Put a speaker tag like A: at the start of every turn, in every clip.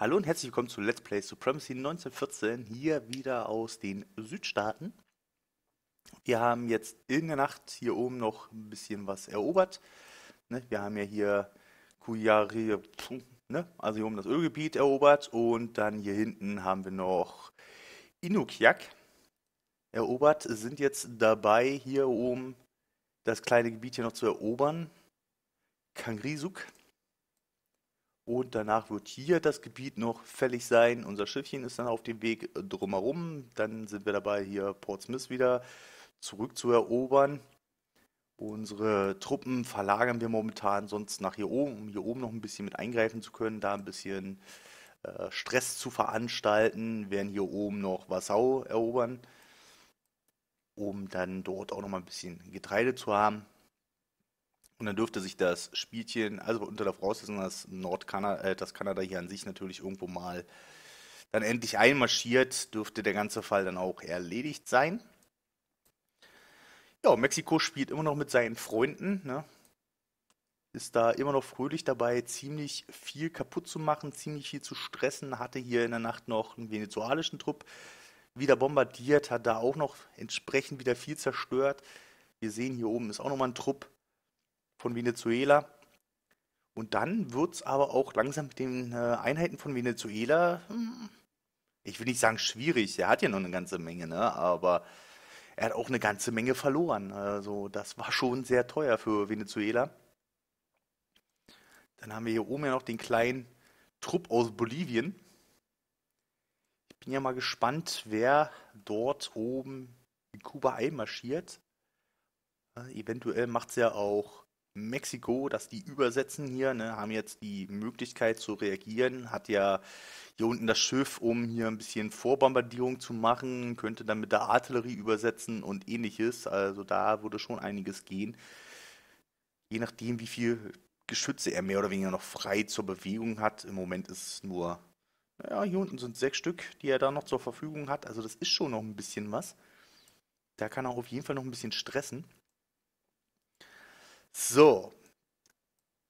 A: Hallo und herzlich willkommen zu Let's Play Supremacy 1914, hier wieder aus den Südstaaten. Wir haben jetzt in der Nacht hier oben noch ein bisschen was erobert. Ne, wir haben ja hier Kuyari, ne, also hier oben das Ölgebiet erobert und dann hier hinten haben wir noch Inukiak erobert, sind jetzt dabei hier oben das kleine Gebiet hier noch zu erobern. Kangrisuk. Und danach wird hier das Gebiet noch fällig sein. Unser Schiffchen ist dann auf dem Weg drumherum. Dann sind wir dabei, hier Portsmouth wieder zurückzuerobern. Unsere Truppen verlagern wir momentan sonst nach hier oben, um hier oben noch ein bisschen mit eingreifen zu können, da ein bisschen äh, Stress zu veranstalten. Wir werden hier oben noch Wassau erobern, um dann dort auch noch mal ein bisschen Getreide zu haben. Und dann dürfte sich das Spielchen, also unter der Voraussetzung, dass Nordkanada, äh, dass Kanada hier an sich natürlich irgendwo mal dann endlich einmarschiert, dürfte der ganze Fall dann auch erledigt sein. Ja, Mexiko spielt immer noch mit seinen Freunden, ne? Ist da immer noch fröhlich dabei, ziemlich viel kaputt zu machen, ziemlich viel zu stressen. Hatte hier in der Nacht noch einen venezuelischen Trupp wieder bombardiert, hat da auch noch entsprechend wieder viel zerstört. Wir sehen hier oben ist auch nochmal ein Trupp von Venezuela. Und dann wird es aber auch langsam mit den äh, Einheiten von Venezuela, hm, ich will nicht sagen schwierig, er hat ja noch eine ganze Menge, ne? aber er hat auch eine ganze Menge verloren. Also das war schon sehr teuer für Venezuela. Dann haben wir hier oben ja noch den kleinen Trupp aus Bolivien. Ich bin ja mal gespannt, wer dort oben in Kuba einmarschiert. Äh, eventuell macht es ja auch Mexiko, dass die übersetzen hier, ne, haben jetzt die Möglichkeit zu reagieren, hat ja hier unten das Schiff, um hier ein bisschen Vorbombardierung zu machen, könnte dann mit der Artillerie übersetzen und ähnliches. Also da würde schon einiges gehen. Je nachdem, wie viel Geschütze er mehr oder weniger noch frei zur Bewegung hat. Im Moment ist es nur, ja, hier unten sind sechs Stück, die er da noch zur Verfügung hat. Also das ist schon noch ein bisschen was. Da kann er auf jeden Fall noch ein bisschen stressen. So,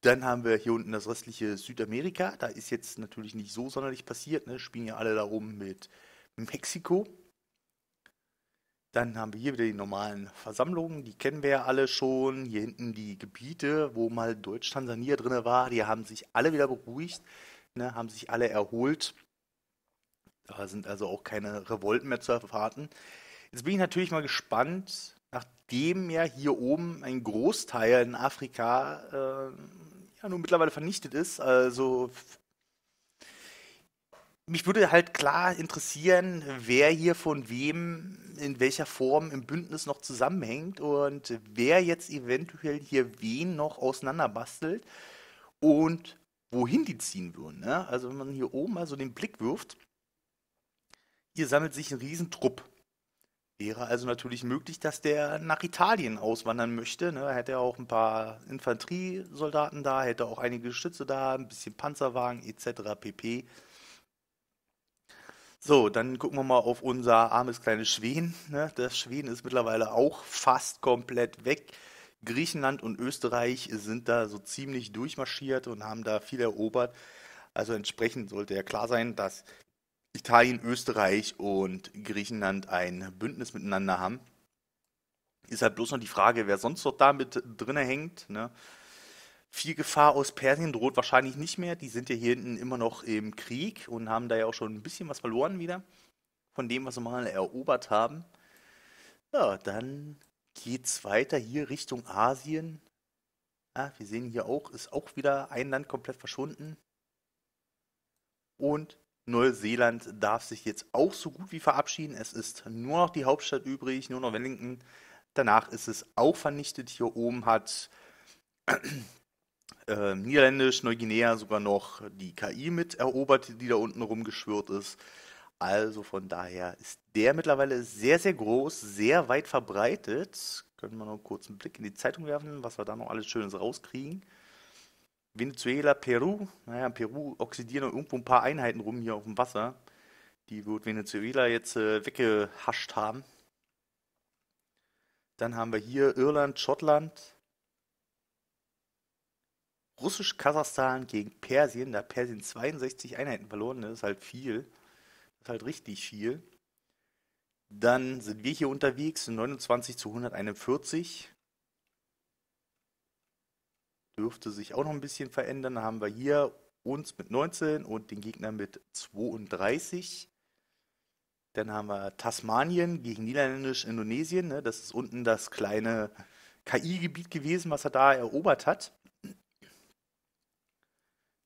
A: dann haben wir hier unten das restliche Südamerika. Da ist jetzt natürlich nicht so sonderlich passiert. Ne? Spielen ja alle darum mit Mexiko. Dann haben wir hier wieder die normalen Versammlungen, die kennen wir ja alle schon. Hier hinten die Gebiete, wo mal Deutsch-Tansania drin war, die haben sich alle wieder beruhigt, ne, haben sich alle erholt. Da sind also auch keine Revolten mehr zu erwarten. Jetzt bin ich natürlich mal gespannt, nachdem ja hier oben ein Großteil in Afrika äh, ja nun mittlerweile vernichtet ist. Also mich würde halt klar interessieren, wer hier von wem in welcher Form im Bündnis noch zusammenhängt und wer jetzt eventuell hier wen noch auseinanderbastelt und wohin die ziehen würden. Ne? Also wenn man hier oben mal so den Blick wirft, hier sammelt sich ein Riesentrupp Wäre also natürlich möglich, dass der nach Italien auswandern möchte. Ne? Er hätte auch ein paar Infanteriesoldaten da, hätte auch einige Geschütze da, ein bisschen Panzerwagen etc. pp. So, dann gucken wir mal auf unser armes kleines Schweden. Ne? Das Schweden ist mittlerweile auch fast komplett weg. Griechenland und Österreich sind da so ziemlich durchmarschiert und haben da viel erobert. Also entsprechend sollte ja klar sein, dass Italien, Österreich und Griechenland ein Bündnis miteinander haben. Ist halt bloß noch die Frage, wer sonst dort da mit drin hängt. Ne? Viel Gefahr aus Persien droht wahrscheinlich nicht mehr. Die sind ja hier hinten immer noch im Krieg und haben da ja auch schon ein bisschen was verloren wieder. Von dem, was sie mal erobert haben. Ja, dann geht es weiter hier Richtung Asien. Ja, wir sehen hier auch, ist auch wieder ein Land komplett verschwunden. Und Neuseeland darf sich jetzt auch so gut wie verabschieden. Es ist nur noch die Hauptstadt übrig, nur noch Wellington. Danach ist es auch vernichtet. Hier oben hat äh, Niederländisch, Neuguinea sogar noch die KI mit erobert, die da unten rumgeschwört ist. Also von daher ist der mittlerweile sehr, sehr groß, sehr weit verbreitet. Können wir noch kurz einen Blick in die Zeitung werfen, was wir da noch alles Schönes rauskriegen. Venezuela, Peru. Naja, Peru oxidieren irgendwo ein paar Einheiten rum hier auf dem Wasser. Die wird Venezuela jetzt äh, weggehascht haben. Dann haben wir hier Irland, Schottland, Russisch-Kasachstan gegen Persien. Da hat Persien 62 Einheiten verloren. Das ist halt viel. Das ist halt richtig viel. Dann sind wir hier unterwegs, 29 zu 141. Dürfte sich auch noch ein bisschen verändern. Dann haben wir hier uns mit 19 und den Gegner mit 32. Dann haben wir Tasmanien gegen Niederländisch-Indonesien. Ne? Das ist unten das kleine KI-Gebiet gewesen, was er da erobert hat.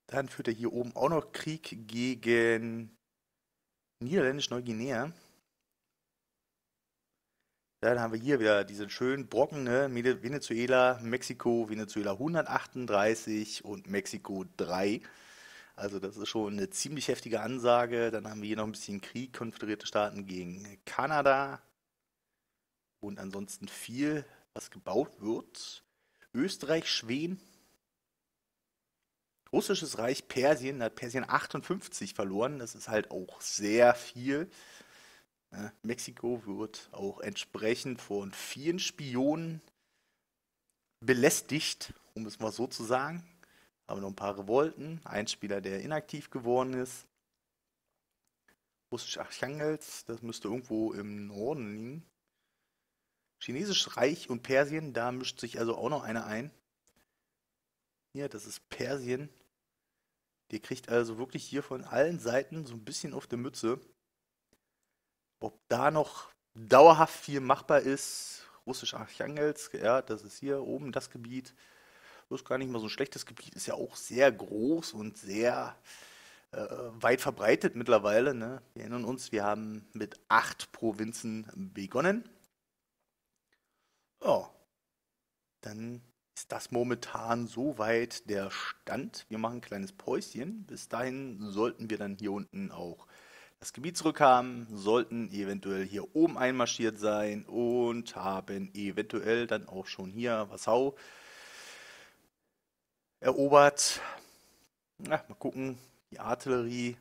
A: Dann führt er hier oben auch noch Krieg gegen Niederländisch-Neuguinea. Dann haben wir hier wieder diesen schönen Brocken, ne? Venezuela, Mexiko, Venezuela 138 und Mexiko 3. Also das ist schon eine ziemlich heftige Ansage. Dann haben wir hier noch ein bisschen Krieg, konföderierte Staaten gegen Kanada. Und ansonsten viel, was gebaut wird. Österreich, Schweden. Russisches Reich Persien, da hat Persien 58 verloren. Das ist halt auch sehr viel. Mexiko wird auch entsprechend von vielen Spionen belästigt, um es mal so zu sagen. Haben noch ein paar Revolten, ein Spieler, der inaktiv geworden ist. Russisch Archangels, das müsste irgendwo im Norden liegen. Chinesisch Reich und Persien, da mischt sich also auch noch einer ein. Hier, das ist Persien. Der kriegt also wirklich hier von allen Seiten so ein bisschen auf der Mütze. Ob da noch dauerhaft viel machbar ist, russisch Archangelsk, ja, das ist hier oben das Gebiet. Das ist gar nicht mal so ein schlechtes Gebiet, ist ja auch sehr groß und sehr äh, weit verbreitet mittlerweile. Ne? Wir erinnern uns, wir haben mit acht Provinzen begonnen. Ja, dann ist das momentan soweit der Stand. Wir machen ein kleines Päuschen. Bis dahin sollten wir dann hier unten auch das Gebiet zurückhaben, sollten eventuell hier oben einmarschiert sein und haben eventuell dann auch schon hier Wassau erobert. Ja, mal gucken, die Artillerie.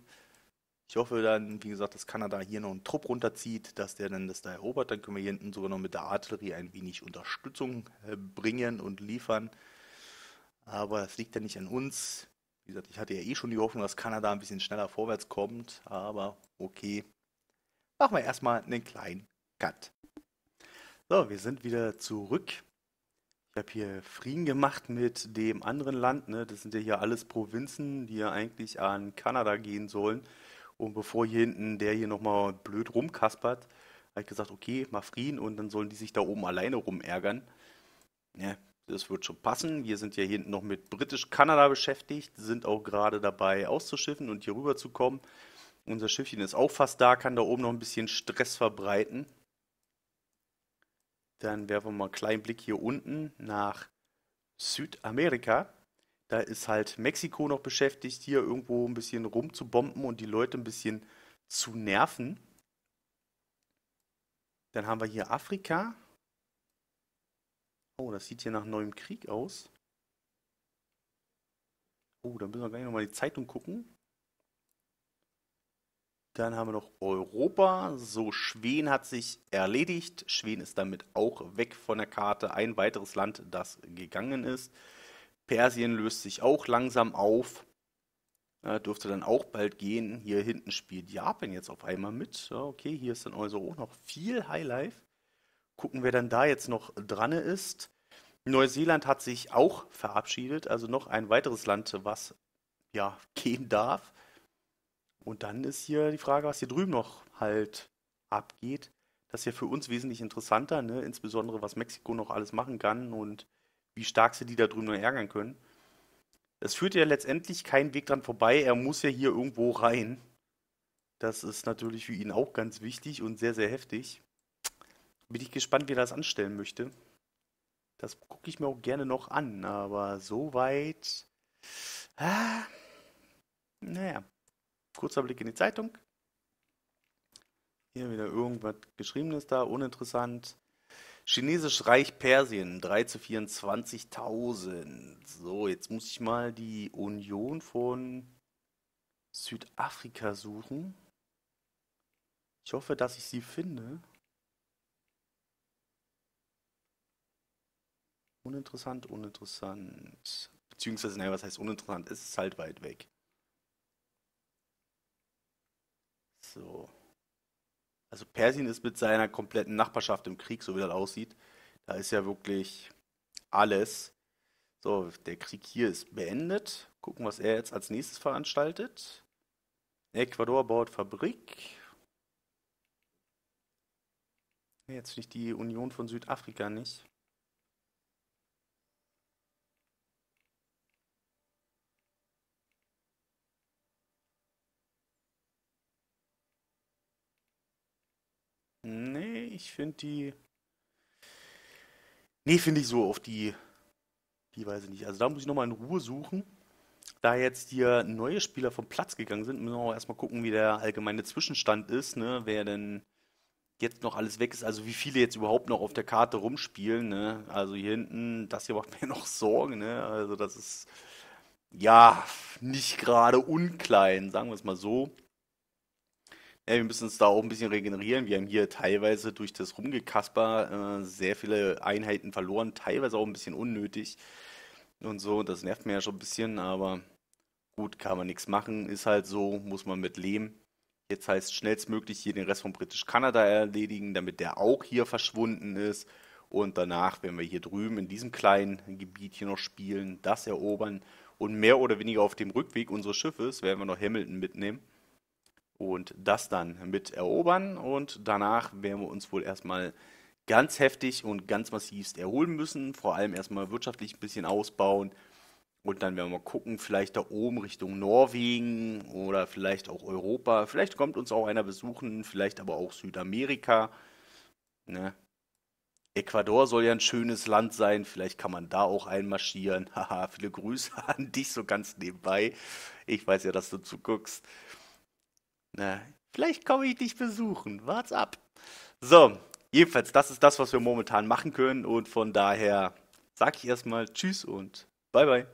A: Ich hoffe dann, wie gesagt, dass Kanada hier noch einen Trupp runterzieht, dass der dann das da erobert. Dann können wir hier hinten sogar noch mit der Artillerie ein wenig Unterstützung äh, bringen und liefern. Aber das liegt ja nicht an uns. Wie gesagt, ich hatte ja eh schon die Hoffnung, dass Kanada ein bisschen schneller vorwärts kommt, aber okay. Machen wir erstmal einen kleinen Cut. So, wir sind wieder zurück. Ich habe hier Frieden gemacht mit dem anderen Land. Ne? Das sind ja hier alles Provinzen, die ja eigentlich an Kanada gehen sollen. Und bevor hier hinten der hier nochmal blöd rumkaspert, habe ich gesagt, okay, mal Frieden und dann sollen die sich da oben alleine rumärgern. Ja, das wird schon passen. Wir sind ja hier hinten noch mit Britisch-Kanada beschäftigt, sind auch gerade dabei auszuschiffen und hier rüber zu kommen. Unser Schiffchen ist auch fast da, kann da oben noch ein bisschen Stress verbreiten. Dann werfen wir mal einen kleinen Blick hier unten nach Südamerika. Da ist halt Mexiko noch beschäftigt, hier irgendwo ein bisschen rumzubomben und die Leute ein bisschen zu nerven. Dann haben wir hier Afrika. Oh, das sieht hier nach neuem Krieg aus. Oh, dann müssen wir gleich nochmal die Zeitung gucken. Dann haben wir noch Europa. So, Schweden hat sich erledigt. Schweden ist damit auch weg von der Karte. Ein weiteres Land, das gegangen ist. Persien löst sich auch langsam auf. Dürfte dann auch bald gehen. Hier hinten spielt Japan jetzt auf einmal mit. Okay, hier ist dann also auch noch viel Highlife. Gucken, wer dann da jetzt noch dran ist. Neuseeland hat sich auch verabschiedet, also noch ein weiteres Land, was ja gehen darf. Und dann ist hier die Frage, was hier drüben noch halt abgeht. Das ist ja für uns wesentlich interessanter, ne? insbesondere was Mexiko noch alles machen kann und wie stark sie die da drüben noch ärgern können. Es führt ja letztendlich keinen Weg dran vorbei. Er muss ja hier irgendwo rein. Das ist natürlich für ihn auch ganz wichtig und sehr, sehr heftig. Bin ich gespannt, wie er das anstellen möchte. Das gucke ich mir auch gerne noch an, aber so weit. Ah, naja, kurzer Blick in die Zeitung. Hier wieder irgendwas Geschriebenes da, uninteressant. Chinesisch Reich Persien, 3 zu 24.000. So, jetzt muss ich mal die Union von Südafrika suchen. Ich hoffe, dass ich sie finde. Uninteressant, uninteressant. beziehungsweise, naja, was heißt uninteressant, es ist halt weit weg. So. Also Persien ist mit seiner kompletten Nachbarschaft im Krieg, so wie das aussieht. Da ist ja wirklich alles. So, der Krieg hier ist beendet. Gucken, was er jetzt als nächstes veranstaltet. Ecuador baut Fabrik. Jetzt nicht die Union von Südafrika nicht. Nee, ich finde die. Nee, finde ich so auf die. Die weiß ich nicht. Also da muss ich nochmal in Ruhe suchen. Da jetzt hier neue Spieler vom Platz gegangen sind, müssen wir auch erstmal gucken, wie der allgemeine Zwischenstand ist, ne? Wer denn jetzt noch alles weg ist, also wie viele jetzt überhaupt noch auf der Karte rumspielen, ne? Also hier hinten, das hier macht mir noch Sorgen, ne? Also das ist ja nicht gerade unklein, sagen wir es mal so. Ja, wir müssen uns da auch ein bisschen regenerieren. Wir haben hier teilweise durch das Rumgekasper äh, sehr viele Einheiten verloren, teilweise auch ein bisschen unnötig und so. Das nervt mir ja schon ein bisschen, aber gut, kann man nichts machen. Ist halt so, muss man mit leben. Jetzt heißt schnellstmöglich hier den Rest von Britisch Kanada erledigen, damit der auch hier verschwunden ist. Und danach, wenn wir hier drüben in diesem kleinen Gebiet hier noch spielen, das erobern und mehr oder weniger auf dem Rückweg unseres Schiffes werden wir noch Hamilton mitnehmen und das dann mit erobern und danach werden wir uns wohl erstmal ganz heftig und ganz massivst erholen müssen, vor allem erstmal wirtschaftlich ein bisschen ausbauen und dann werden wir mal gucken, vielleicht da oben Richtung Norwegen oder vielleicht auch Europa, vielleicht kommt uns auch einer besuchen, vielleicht aber auch Südamerika. Ne? Ecuador soll ja ein schönes Land sein, vielleicht kann man da auch einmarschieren. Haha, viele Grüße an dich so ganz nebenbei. Ich weiß ja, dass du zuguckst. Na, vielleicht komme ich dich besuchen. Wart's ab. So, jedenfalls, das ist das, was wir momentan machen können. Und von daher sage ich erstmal Tschüss und bye bye.